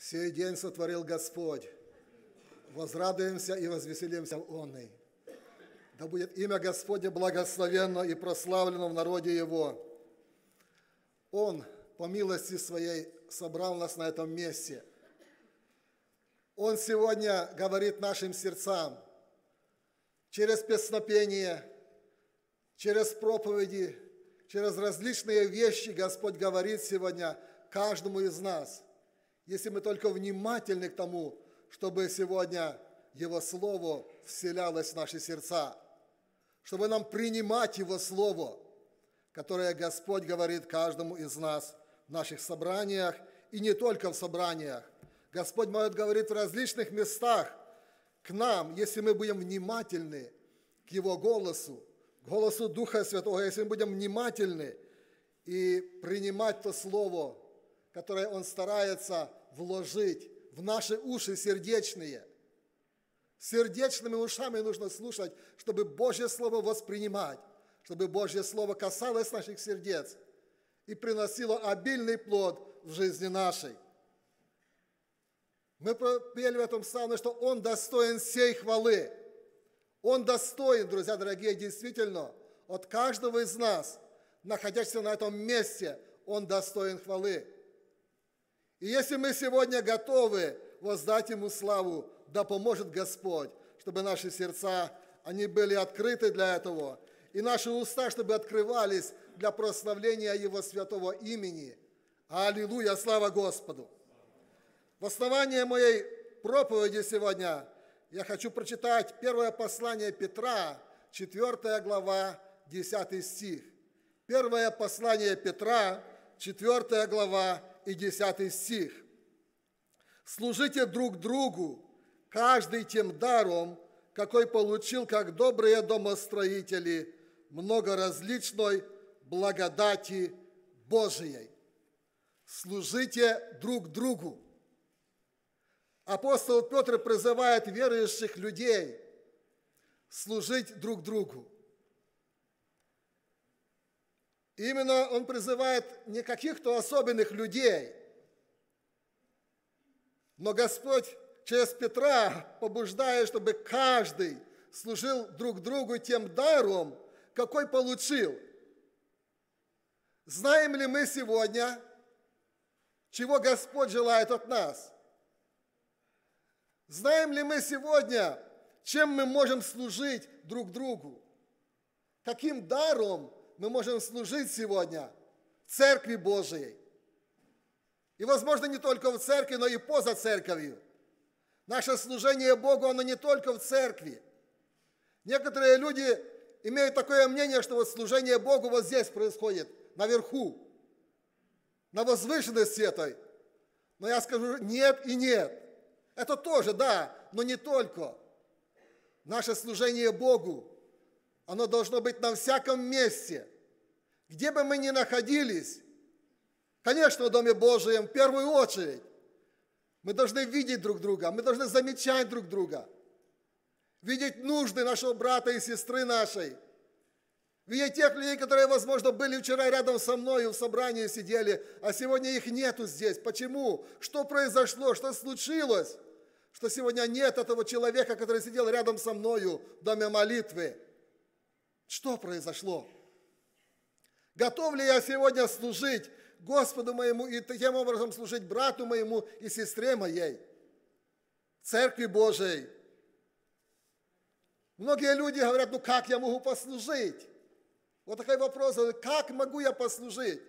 Сей день сотворил Господь. Возрадуемся и возвеселимся в онный. Да будет имя Господне благословенно и прославлено в народе Его. Он, по милости Своей, собрал нас на этом месте. Он сегодня говорит нашим сердцам через песнопение, через проповеди, через различные вещи Господь говорит сегодня каждому из нас – если мы только внимательны к тому, чтобы сегодня Его Слово вселялось в наши сердца, чтобы нам принимать Его Слово, которое Господь говорит каждому из нас в наших собраниях и не только в собраниях. Господь может говорить в различных местах к нам, если мы будем внимательны к Его голосу, к голосу Духа Святого, если мы будем внимательны и принимать то Слово, которое Он старается вложить в наши уши сердечные. Сердечными ушами нужно слушать, чтобы Божье Слово воспринимать, чтобы Божье Слово касалось наших сердец и приносило обильный плод в жизни нашей. Мы пели в этом псалме, что Он достоин всей хвалы. Он достоин, друзья дорогие, действительно, от каждого из нас, находящегося на этом месте, Он достоин хвалы. И если мы сегодня готовы воздать Ему славу, да поможет Господь, чтобы наши сердца, они были открыты для этого, и наши уста, чтобы открывались для прославления Его святого имени. Аллилуйя, слава Господу! В основании моей проповеди сегодня я хочу прочитать первое послание Петра, 4 глава, 10 стих. Первое послание Петра, 4 глава, и 10 стих. «Служите друг другу, каждый тем даром, какой получил, как добрые домостроители, много различной благодати Божией. Служите друг другу. Апостол Петр призывает верующих людей служить друг другу. Именно он призывает не каких-то особенных людей, но Господь через Петра побуждает, чтобы каждый служил друг другу тем даром, какой получил. Знаем ли мы сегодня, чего Господь желает от нас? Знаем ли мы сегодня, чем мы можем служить друг другу? Каким даром мы можем служить сегодня в Церкви Божией. И, возможно, не только в церкви, но и поза церковью. Наше служение Богу, оно не только в церкви. Некоторые люди имеют такое мнение, что вот служение Богу вот здесь происходит, наверху, на возвышенности этой. Но я скажу нет и нет. Это тоже, да, но не только. Наше служение Богу, оно должно быть на всяком месте, где бы мы ни находились. Конечно, в Доме Божьем в первую очередь. Мы должны видеть друг друга, мы должны замечать друг друга, видеть нужды нашего брата и сестры нашей, видеть тех людей, которые, возможно, были вчера рядом со мной в собрании сидели, а сегодня их нету здесь. Почему? Что произошло? Что случилось? Что сегодня нет этого человека, который сидел рядом со мною в доме молитвы. Что произошло? Готов ли я сегодня служить Господу моему и таким образом служить брату моему и сестре моей? Церкви Божией. Многие люди говорят, ну как я могу послужить? Вот такой вопрос, как могу я послужить?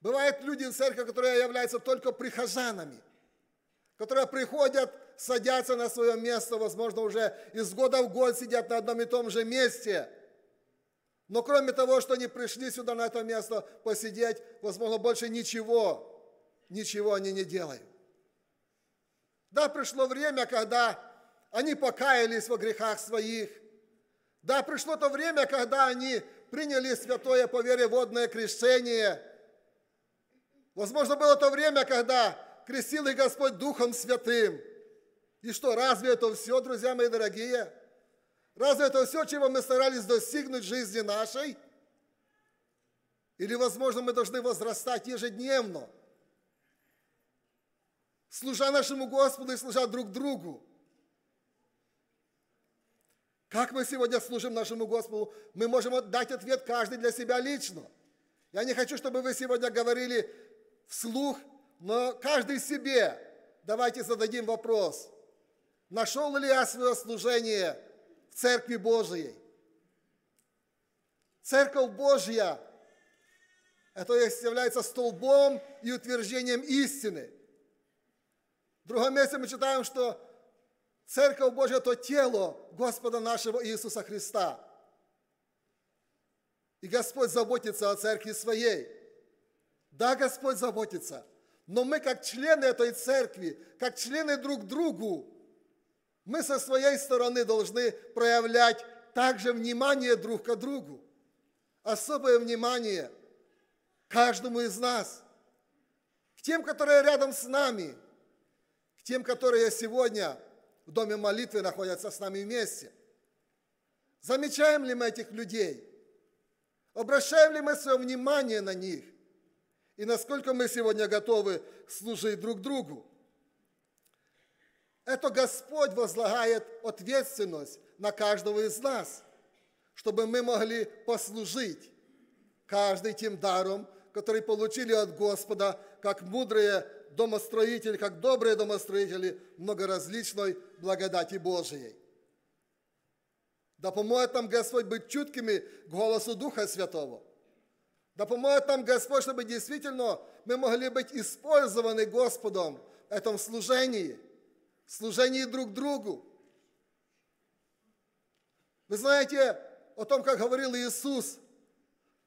Бывают люди в церкви, которые являются только прихожанами, которые приходят садятся на свое место, возможно, уже из года в год сидят на одном и том же месте. Но кроме того, что они пришли сюда на это место посидеть, возможно, больше ничего, ничего они не делают. Да, пришло время, когда они покаялись во грехах своих. Да, пришло то время, когда они приняли святое по вере водное крещение. Возможно, было то время, когда крестил их Господь Духом Святым – и что, разве это все, друзья мои дорогие? Разве это все, чего мы старались достигнуть в жизни нашей? Или, возможно, мы должны возрастать ежедневно? служа нашему Господу и служа друг другу. Как мы сегодня служим нашему Господу, мы можем дать ответ каждый для себя лично. Я не хочу, чтобы вы сегодня говорили вслух, но каждый себе. Давайте зададим вопрос. Нашел ли я свое служение Церкви Божией? Церковь Божья – это является столбом и утверждением истины. В другом месте мы читаем, что Церковь Божья – это тело Господа нашего Иисуса Христа. И Господь заботится о церкви своей. Да, Господь заботится. Но мы, как члены этой церкви, как члены друг другу, мы со своей стороны должны проявлять также внимание друг к другу. Особое внимание каждому из нас. К тем, которые рядом с нами. К тем, которые сегодня в доме молитвы находятся с нами вместе. Замечаем ли мы этих людей? Обращаем ли мы свое внимание на них? И насколько мы сегодня готовы служить друг другу? Это Господь возлагает ответственность на каждого из нас, чтобы мы могли послужить каждый тем даром, который получили от Господа, как мудрые домостроители, как добрые домостроители многоразличной благодати Божией. Да поможет нам Господь быть чуткими к голосу Духа Святого. Да поможет нам Господь, чтобы действительно мы могли быть использованы Господом в этом служении, в служении друг другу. Вы знаете о том, как говорил Иисус,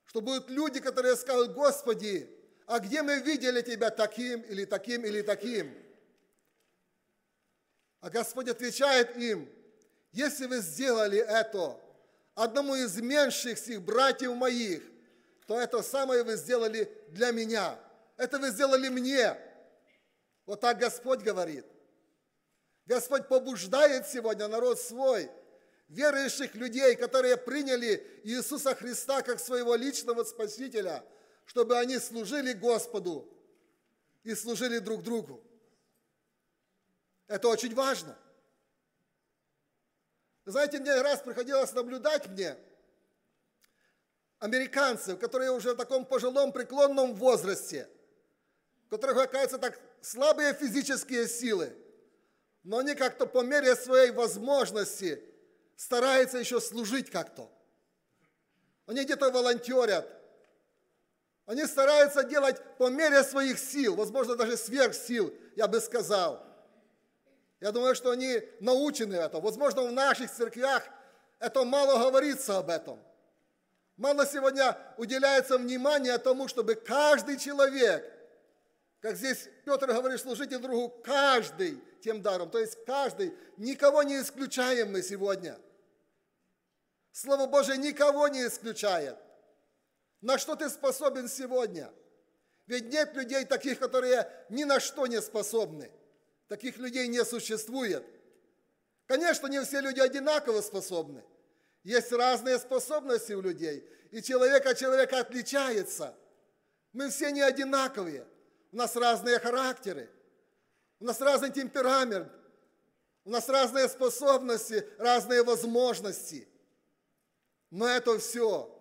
что будут люди, которые скажут, Господи, а где мы видели Тебя таким или таким или таким? А Господь отвечает им, если вы сделали это одному из меньших всех братьев моих, то это самое вы сделали для меня. Это вы сделали мне. Вот так Господь говорит. Господь побуждает сегодня народ свой, верующих людей, которые приняли Иисуса Христа как своего личного Спасителя, чтобы они служили Господу и служили друг другу. Это очень важно. Знаете, мне раз приходилось наблюдать мне американцев, которые уже в таком пожилом преклонном возрасте, у которых, оказывается, так слабые физические силы, но они как-то по мере своей возможности стараются еще служить как-то. Они где-то волонтерят, они стараются делать по мере своих сил, возможно, даже сверх сил, я бы сказал – я думаю, что они научены этому. Возможно, в наших церквях это мало говорится об этом. Мало сегодня уделяется внимание тому, чтобы каждый человек, как здесь Петр говорит, служите другу каждый тем даром, то есть каждый, никого не исключаем мы сегодня. Слово Божие никого не исключает. На что ты способен сегодня? Ведь нет людей таких, которые ни на что не способны. Таких людей не существует. Конечно, не все люди одинаково способны. Есть разные способности у людей, и человек от человека отличается. Мы все не одинаковые. У нас разные характеры, у нас разный темперамент, у нас разные способности, разные возможности. Но это все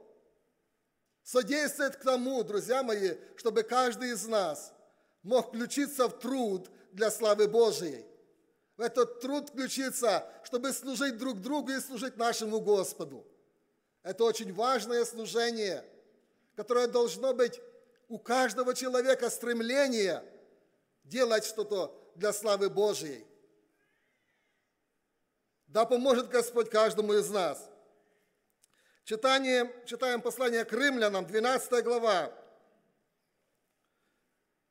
содействует к тому, друзья мои, чтобы каждый из нас мог включиться в труд для славы Божией. В этот труд включиться, чтобы служить друг другу и служить нашему Господу. Это очень важное служение, которое должно быть у каждого человека стремление делать что-то для славы Божией. Да поможет Господь каждому из нас. Читание, читаем послание к римлянам, 12 глава,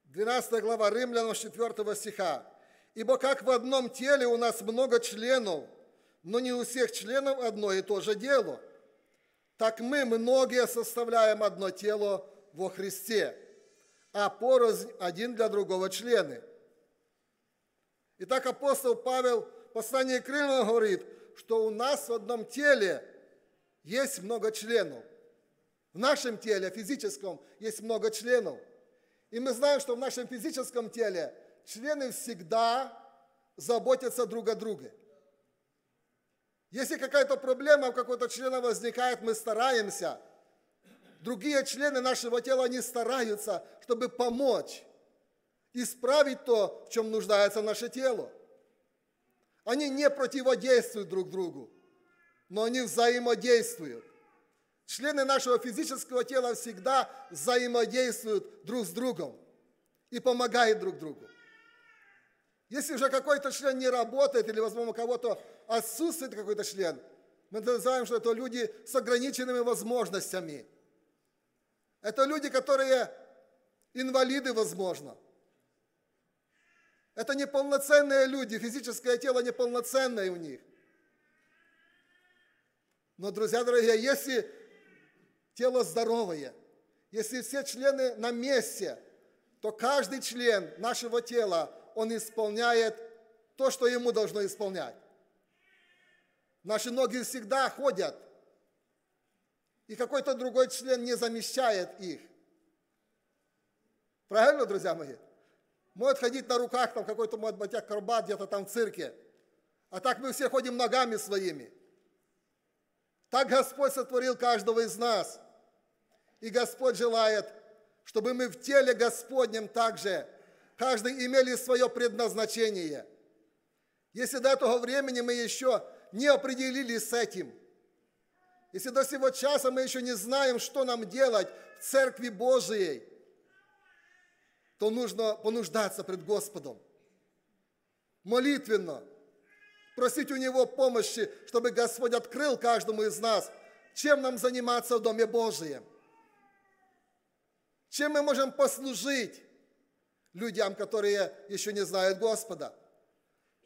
12 глава Римлянам 4 стиха. «Ибо как в одном теле у нас много членов, но не у всех членов одно и то же дело, так мы многие составляем одно тело во Христе, а порознь один для другого члены». Итак, апостол Павел в послании к Римлянам говорит, что у нас в одном теле есть много членов. В нашем теле, физическом, есть много членов – и мы знаем, что в нашем физическом теле члены всегда заботятся друг о друге. Если какая-то проблема у какого-то члена возникает, мы стараемся. Другие члены нашего тела не стараются, чтобы помочь, исправить то, в чем нуждается наше тело. Они не противодействуют друг другу, но они взаимодействуют. Члены нашего физического тела всегда взаимодействуют друг с другом и помогают друг другу. Если уже какой-то член не работает, или, возможно, у кого-то отсутствует какой-то член, мы называем, что это люди с ограниченными возможностями. Это люди, которые инвалиды, возможно. Это неполноценные люди, физическое тело неполноценное у них. Но, друзья дорогие, если тело здоровое, если все члены на месте, то каждый член нашего тела, он исполняет то, что ему должно исполнять. Наши ноги всегда ходят, и какой-то другой член не замещает их. Правильно, друзья мои? Может ходить на руках, там какой-то может быть акробат где-то там в цирке. А так мы все ходим ногами своими. Так Господь сотворил каждого из нас. И Господь желает, чтобы мы в теле Господнем также, каждый имели свое предназначение. Если до этого времени мы еще не определились с этим, если до сего часа мы еще не знаем, что нам делать в Церкви Божией, то нужно понуждаться пред Господом. Молитвенно. Просить у Него помощи, чтобы Господь открыл каждому из нас, чем нам заниматься в Доме Божием. Чем мы можем послужить людям, которые еще не знают Господа.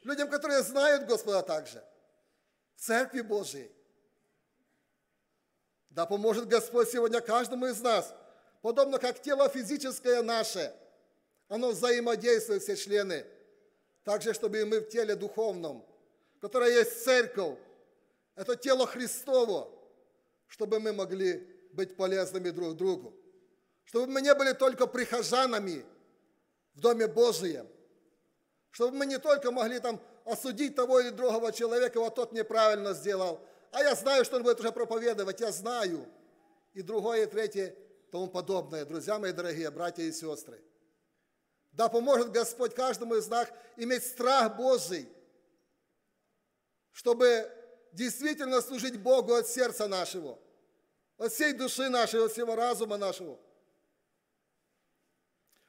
Людям, которые знают Господа также. В Церкви Божией. Да поможет Господь сегодня каждому из нас, подобно как тело физическое наше, оно взаимодействует все члены, также, чтобы и мы в теле духовном, которое есть церковь, это тело Христово, чтобы мы могли быть полезными друг другу, чтобы мы не были только прихожанами в Доме Божьем, чтобы мы не только могли там осудить того или другого человека, вот тот неправильно сделал – а я знаю, что он будет уже проповедовать, я знаю. И другое, и третье, тому подобное. Друзья мои дорогие, братья и сестры. Да поможет Господь каждому из нас иметь страх Божий, чтобы действительно служить Богу от сердца нашего, от всей души нашей, от всего разума нашего.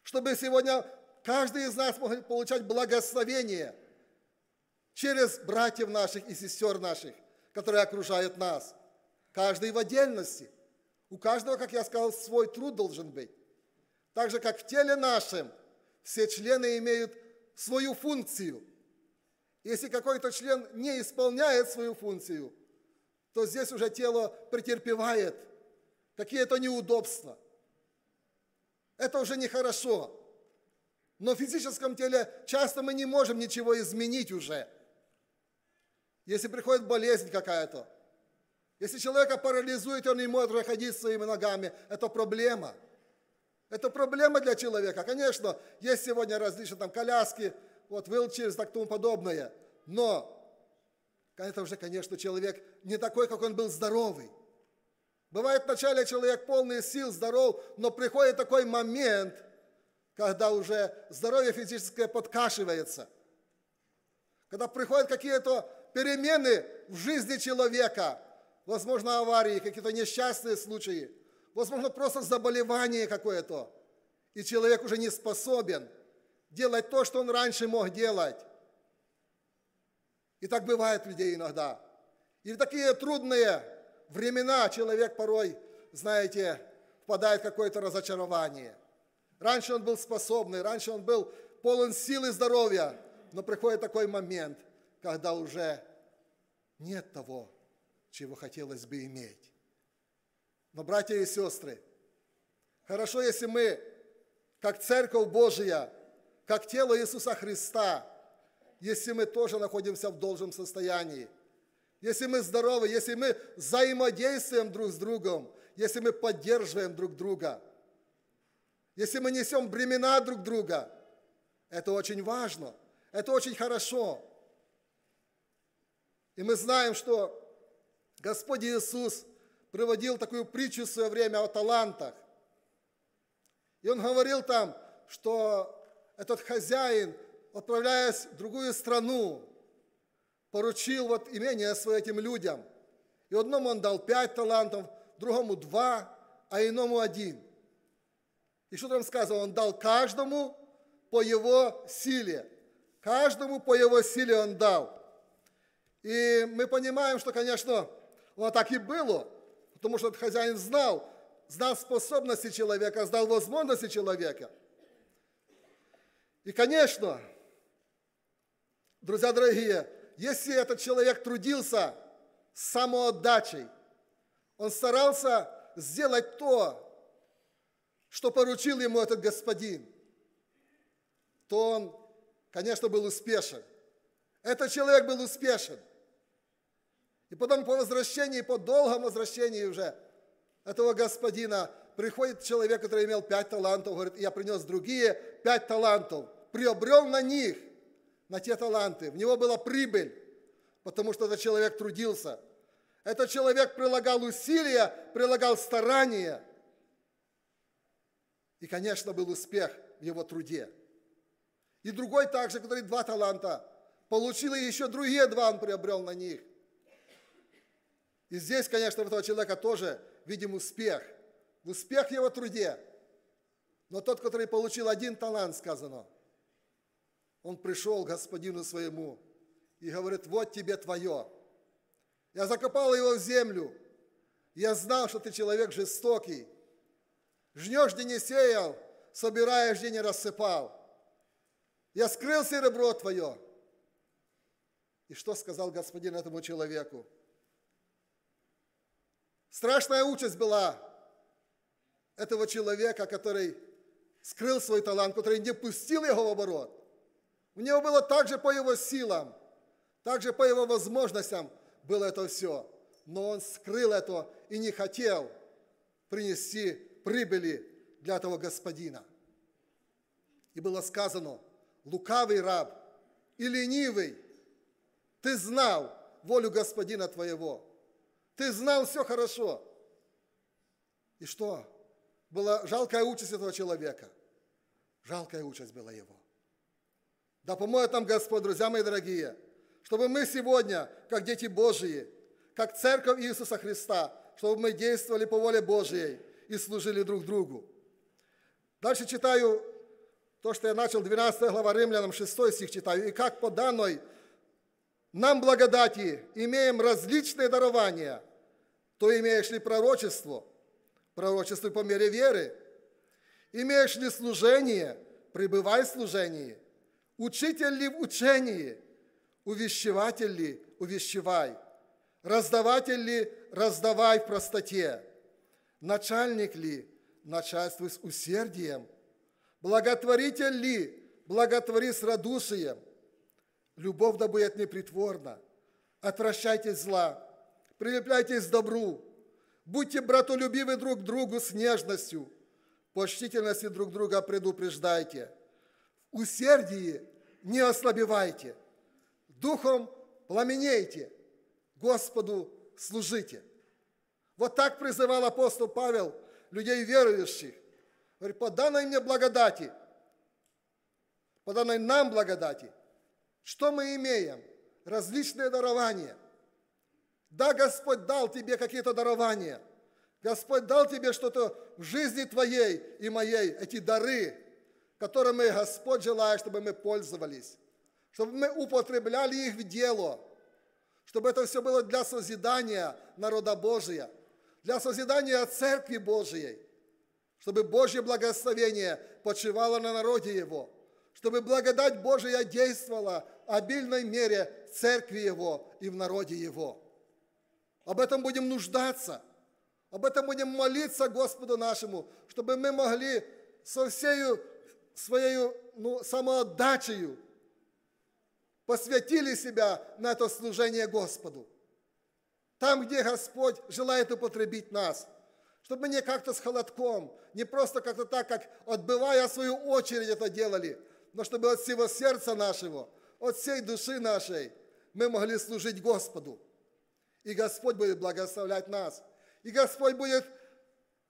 Чтобы сегодня каждый из нас мог получать благословение через братьев наших и сестер наших которые окружают нас. Каждый в отдельности. У каждого, как я сказал, свой труд должен быть. Так же, как в теле нашем, все члены имеют свою функцию. Если какой-то член не исполняет свою функцию, то здесь уже тело претерпевает какие-то неудобства. Это уже нехорошо. Но в физическом теле часто мы не можем ничего изменить уже – если приходит болезнь какая-то, если человека парализует, он не может ходить своими ногами, это проблема. Это проблема для человека. Конечно, есть сегодня различные там коляски, вот wheelchairs, так тому подобное. Но это уже, конечно, человек не такой, как он был здоровый. Бывает вначале человек полный сил, здоров, но приходит такой момент, когда уже здоровье физическое подкашивается. Когда приходят какие-то перемены в жизни человека, возможно, аварии, какие-то несчастные случаи, возможно, просто заболевание какое-то, и человек уже не способен делать то, что он раньше мог делать. И так бывает людей иногда. И в такие трудные времена человек порой, знаете, впадает в какое-то разочарование. Раньше он был способный, раньше он был полон сил и здоровья, но приходит такой момент – когда уже нет того, чего хотелось бы иметь. Но, братья и сестры, хорошо, если мы, как Церковь Божия, как тело Иисуса Христа, если мы тоже находимся в должном состоянии, если мы здоровы, если мы взаимодействуем друг с другом, если мы поддерживаем друг друга, если мы несем бремена друг друга, Это очень важно. Это очень хорошо. И мы знаем, что Господь Иисус приводил такую притчу в свое время о талантах. И он говорил там, что этот хозяин, отправляясь в другую страну, поручил вот имение свое этим людям. И одному он дал пять талантов, другому два, а иному один. И что там сказано? Он дал каждому по его силе. Каждому по его силе он дал. И мы понимаем, что, конечно, оно так и было, потому что этот хозяин знал, знал способности человека, знал возможности человека. И, конечно, друзья дорогие, если этот человек трудился с самоотдачей, он старался сделать то, что поручил ему этот господин, то он, конечно, был успешен. Этот человек был успешен – и потом по возвращении, по долгом возвращении уже этого господина приходит человек, который имел пять талантов, говорит, я принес другие пять талантов, приобрел на них, на те таланты. В него была прибыль, потому что этот человек трудился. Этот человек прилагал усилия, прилагал старания. И, конечно, был успех в его труде. И другой также, который два таланта, получил и еще другие два он приобрел на них. И здесь, конечно, у этого человека тоже видим успех. Успех в его труде. Но тот, который получил один талант, сказано, он пришел к господину своему и говорит, вот тебе твое. Я закопал его в землю. Я знал, что ты человек жестокий. Жнешь, где не сеял, собираешь, где не рассыпал. Я скрыл серебро твое. И что сказал господин этому человеку? Страшная участь была этого человека, который скрыл свой талант, который не пустил его в оборот. У него было также по его силам, также по его возможностям было это все. Но он скрыл это и не хотел принести прибыли для этого господина. И было сказано, лукавый раб и ленивый, ты знал волю господина твоего, ты знал все хорошо. И что? Была жалкая участь этого человека. Жалкая участь была его. Да поможет нам Господь, друзья мои дорогие, чтобы мы сегодня, как дети Божьи, как церковь Иисуса Христа, чтобы мы действовали по воле Божьей и служили друг другу. Дальше читаю то, что я начал, 12 глава Римлянам, 6 стих читаю. «И как по данной нам благодати имеем различные дарования, то имеешь ли пророчество, пророчество по мере веры, имеешь ли служение, пребывай в служении, учитель ли в учении, увещеватель ли, увещевай, раздаватель ли, раздавай в простоте, начальник ли, начальствуй с усердием, благотворитель ли, благотвори с радушием – Любовь да будет непритворна. Отвращайтесь зла, прилепляйтесь к добру, будьте братолюбивы друг другу с нежностью, почтительности друг друга предупреждайте. В усердии не ослабевайте, духом пламенейте, Господу служите. Вот так призывал апостол Павел людей верующих. Говорит, по данной мне благодати, по данной нам благодати – что мы имеем? Различные дарования. Да, Господь дал тебе какие-то дарования. Господь дал тебе что-то в жизни твоей и моей, эти дары, которыми Господь желает, чтобы мы пользовались, чтобы мы употребляли их в дело, чтобы это все было для созидания народа Божия, для созидания Церкви Божией, чтобы Божье благословение почивало на народе Его – чтобы благодать Божия действовала в обильной мере в церкви Его и в народе Его. Об этом будем нуждаться, об этом будем молиться Господу нашему, чтобы мы могли со всей своей ну, самоотдачей посвятили себя на это служение Господу. Там, где Господь желает употребить нас, чтобы мы не как-то с холодком, не просто как-то так, как отбывая свою очередь это делали – но чтобы от всего сердца нашего, от всей души нашей мы могли служить Господу. И Господь будет благословлять нас. И Господь будет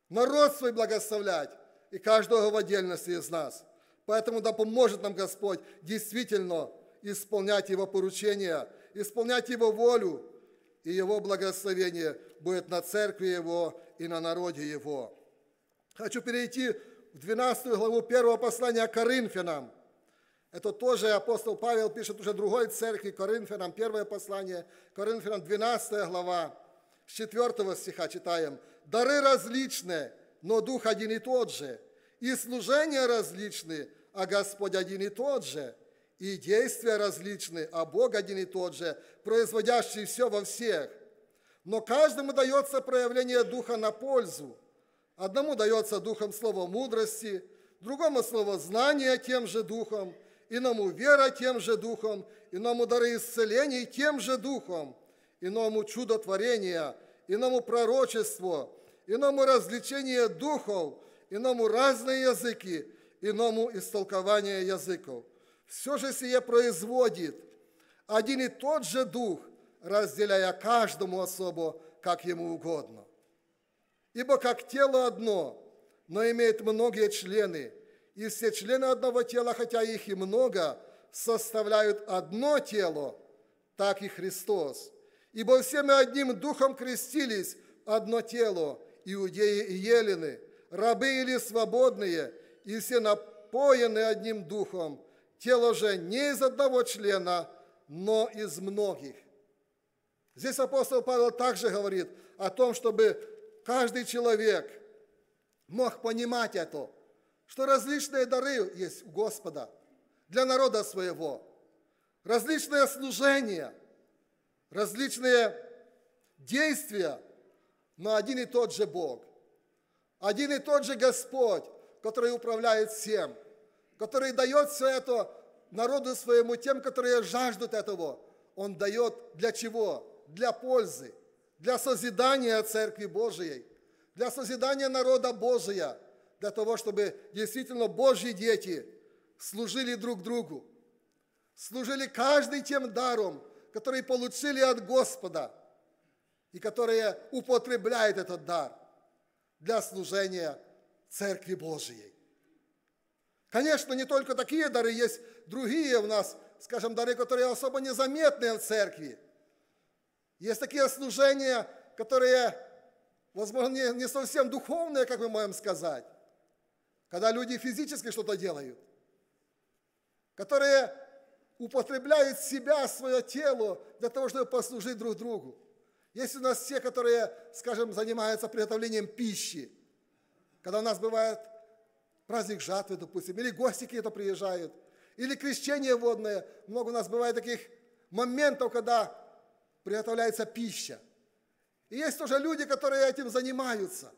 народ свой благословлять, и каждого в отдельности из нас. Поэтому да поможет нам Господь действительно исполнять Его поручения, исполнять Его волю, и Его благословение будет на церкви Его и на народе Его. Хочу перейти в 12 главу первого послания Коринфянам. Это тоже апостол Павел пишет уже другой церкви, Коринфянам, первое послание, Коринфянам, 12 глава, с 4 стиха читаем. «Дары различные, но Дух один и тот же, и служения различные, а Господь один и тот же, и действия различные, а Бог один и тот же, производящий все во всех. Но каждому дается проявление Духа на пользу. Одному дается Духом слово мудрости, другому слово знания тем же Духом, иному вера тем же Духом, иному дары исцелений тем же Духом, иному чудотворения, иному пророчество, иному развлечение духов, иному разные языки, иному истолкование языков. Все же сие производит один и тот же Дух, разделяя каждому особо, как ему угодно. Ибо как тело одно, но имеет многие члены, и все члены одного тела, хотя их и много, составляют одно тело, так и Христос. Ибо все мы одним духом крестились одно тело, иудеи и елены, рабы или свободные, и все напоены одним духом. Тело же не из одного члена, но из многих. Здесь апостол Павел также говорит о том, чтобы каждый человек мог понимать это, что различные дары есть у Господа для народа своего, различные служения, различные действия, но один и тот же Бог, один и тот же Господь, который управляет всем, который дает все это народу своему, тем, которые жаждут этого. Он дает для чего? Для пользы, для созидания Церкви Божией, для созидания народа Божия, для того, чтобы действительно Божьи дети служили друг другу, служили каждый тем даром, который получили от Господа, и которые употребляют этот дар для служения Церкви Божией. Конечно, не только такие дары, есть другие у нас, скажем, дары, которые особо незаметные в церкви. Есть такие служения, которые, возможно, не совсем духовные, как мы можем сказать, когда люди физически что-то делают, которые употребляют себя, свое тело для того, чтобы послужить друг другу. Есть у нас те, которые, скажем, занимаются приготовлением пищи. Когда у нас бывает праздник жатвы, допустим, или гости какие-то приезжают, или крещение водное. Много у нас бывает таких моментов, когда приготовляется пища. И есть тоже люди, которые этим занимаются.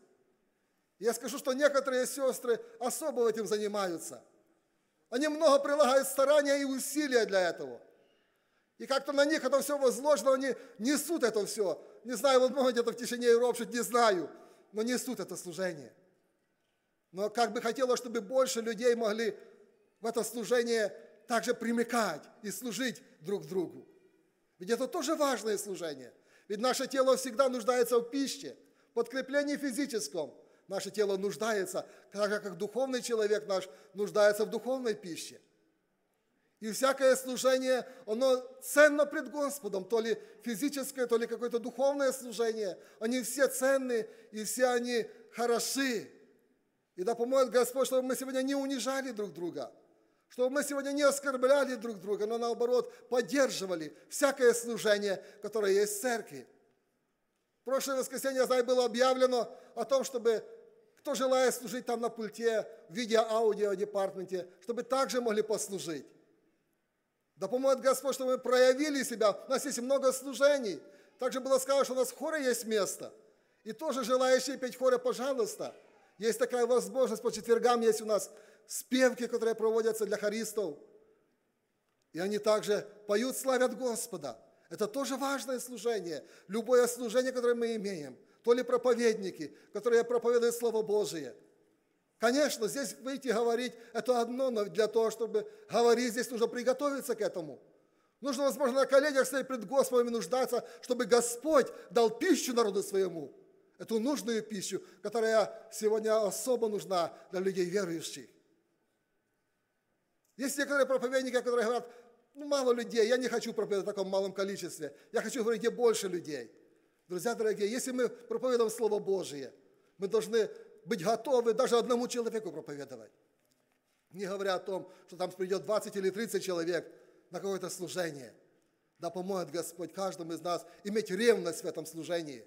Я скажу, что некоторые сестры особо этим занимаются. Они много прилагают старания и усилия для этого. И как-то на них это все возложено, они несут это все. Не знаю, возможно, где-то в тишине и ропщут, не знаю, но несут это служение. Но как бы хотелось, чтобы больше людей могли в это служение также примыкать и служить друг другу. Ведь это тоже важное служение. Ведь наше тело всегда нуждается в пище, подкреплении физическом. Наше тело нуждается, так же, как духовный человек наш нуждается в духовной пище. И всякое служение, оно ценно пред Господом, то ли физическое, то ли какое-то духовное служение. Они все ценны, и все они хороши. И да поможет Господь, чтобы мы сегодня не унижали друг друга, чтобы мы сегодня не оскорбляли друг друга, но наоборот поддерживали всякое служение, которое есть в церкви. В прошлое воскресенье, я знаю, было объявлено о том, чтобы кто желает служить там на пульте, в видео-аудио-департменте, чтобы также могли послужить. Да поможет Господь, чтобы мы проявили себя. У нас есть много служений. Также было сказано, что у нас в хоре есть место. И тоже желающие петь в хоре, пожалуйста. Есть такая возможность, по четвергам есть у нас спевки, которые проводятся для хористов. И они также поют, славят Господа. Это тоже важное служение. Любое служение, которое мы имеем. То ли проповедники, которые проповедуют Слово Божие. Конечно, здесь выйти говорить – это одно, но для того, чтобы говорить, здесь нужно приготовиться к этому. Нужно, возможно, на коленях стоять пред Господом и нуждаться, чтобы Господь дал пищу народу своему. Эту нужную пищу, которая сегодня особо нужна для людей верующих. Есть некоторые проповедники, которые говорят, ну, мало людей, я не хочу проповедовать в таком малом количестве, я хочу говорить, где больше людей. Друзья дорогие, если мы проповедуем Слово Божие, мы должны быть готовы даже одному человеку проповедовать. Не говоря о том, что там придет 20 или 30 человек на какое-то служение. Да поможет Господь каждому из нас иметь ревность в этом служении.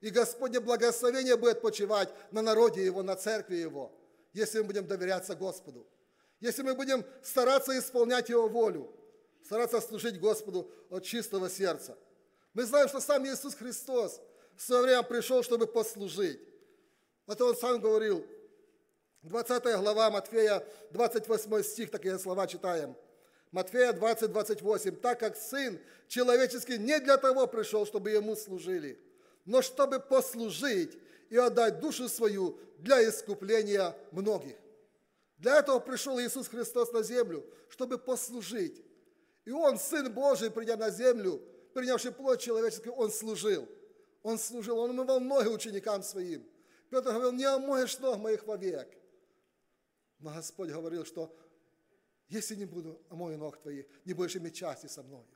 И Господне благословение будет почивать на народе Его, на церкви Его, если мы будем доверяться Господу. Если мы будем стараться исполнять Его волю, стараться служить Господу от чистого сердца. Мы знаем, что сам Иисус Христос в свое время пришел, чтобы послужить. Это Он сам говорил. 20 глава Матфея, 28 стих, такие слова читаем. Матфея 20, 28. «Так как Сын человеческий не для того пришел, чтобы Ему служили, но чтобы послужить и отдать душу свою для искупления многих». Для этого пришел Иисус Христос на землю, чтобы послужить. И Он, Сын Божий, придя на землю, принявший плоть человеческую, Он служил. Он служил, Он умывал ноги ученикам Своим. Петр говорил, не омоешь ног моих вовек. Но Господь говорил, что если не буду омою ног твоих, не будешь иметь части со мною.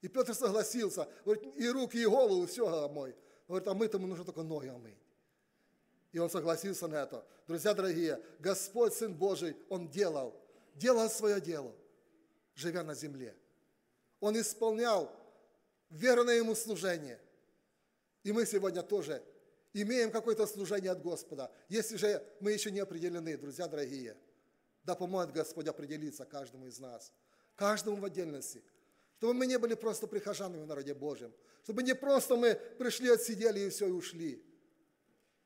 И Петр согласился, говорит, и руки, и голову, все омой. Говорит, а мы-то нужно только ноги омыть. И он согласился на это. Друзья дорогие, Господь, Сын Божий, Он делал, делал свое дело, живя на земле. Он исполнял верное Ему служение. И мы сегодня тоже имеем какое-то служение от Господа, если же мы еще не определены, друзья дорогие. Да поможет Господь определиться каждому из нас, каждому в отдельности, чтобы мы не были просто прихожанами в народе Божьем, чтобы не просто мы пришли, отсидели и все, и ушли.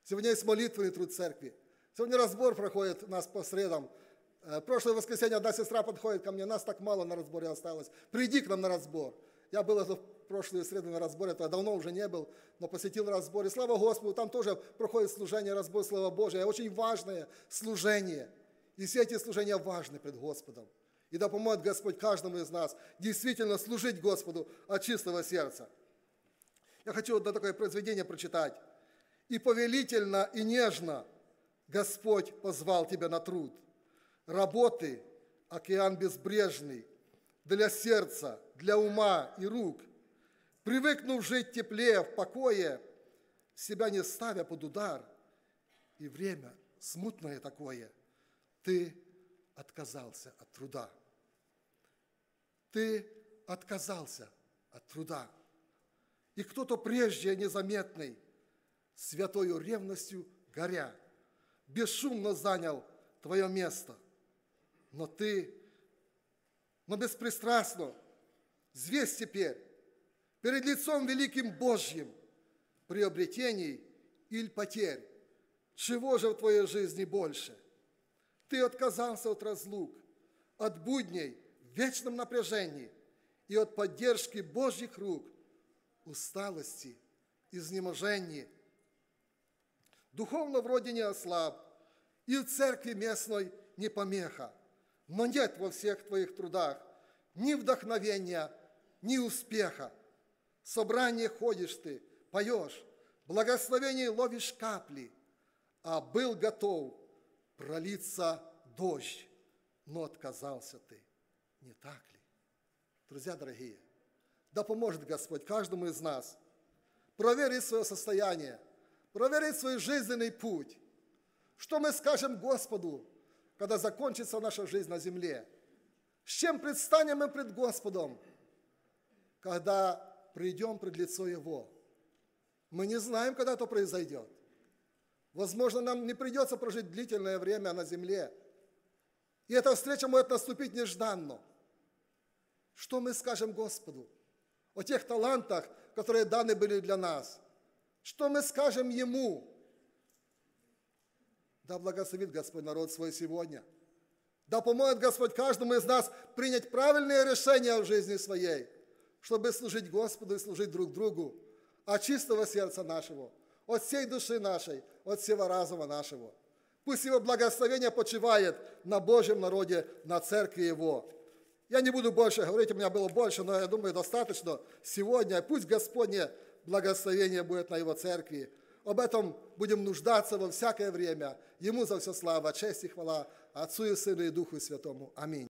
Сегодня есть молитвенный труд церкви. Сегодня разбор проходит у нас по средам. Э, прошлое воскресенье одна сестра подходит ко мне, нас так мало на разборе осталось. Приди к нам на разбор. Я был в прошлую среду на разборе, это давно уже не был, но посетил разбор. И слава Господу, там тоже проходит служение, разбор Слова Божия. Очень важное служение. И все эти служения важны пред Господом. И да поможет Господь каждому из нас действительно служить Господу от чистого сердца. Я хочу одно такое произведение прочитать. «И повелительно, и нежно Господь позвал тебя на труд. Работы, океан безбрежный, для сердца, для ума и рук. Привыкнув жить теплее, в покое, себя не ставя под удар, и время смутное такое, ты отказался от труда. Ты отказался от труда. И кто-то прежде незаметный, святою ревностью горя, бесшумно занял твое место. Но ты, но беспристрастно, взвесь теперь перед лицом великим Божьим приобретений или потерь. Чего же в твоей жизни больше? Ты отказался от разлук, от будней в вечном напряжении и от поддержки Божьих рук, усталости, изнеможения. Духовно вроде не ослаб, и в церкви местной не помеха, но нет во всех твоих трудах ни вдохновения, ни успеха. В собрание ходишь ты, поешь, благословение ловишь капли, а был готов пролиться дождь, но отказался ты. Не так ли? Друзья дорогие, да поможет Господь каждому из нас проверить свое состояние, проверить свой жизненный путь. Что мы скажем Господу, когда закончится наша жизнь на земле? С чем предстанем мы пред Господом, когда придем пред лицо Его? Мы не знаем, когда это произойдет. Возможно, нам не придется прожить длительное время на земле. И эта встреча может наступить нежданно. Что мы скажем Господу о тех талантах, которые даны были для нас? Что мы скажем Ему? Да благословит Господь народ свой сегодня. Да поможет Господь каждому из нас принять правильные решения в жизни своей, чтобы служить Господу и служить друг другу от чистого сердца нашего, от всей души нашей – от всего разума нашего. Пусть Его благословение почивает на Божьем народе, на церкви Его. Я не буду больше говорить, у меня было больше, но я думаю, достаточно сегодня. Пусть Господне благословение будет на Его церкви. Об этом будем нуждаться во всякое время. Ему за все слава, честь и хвала, Отцу и Сыну и Духу Святому. Аминь.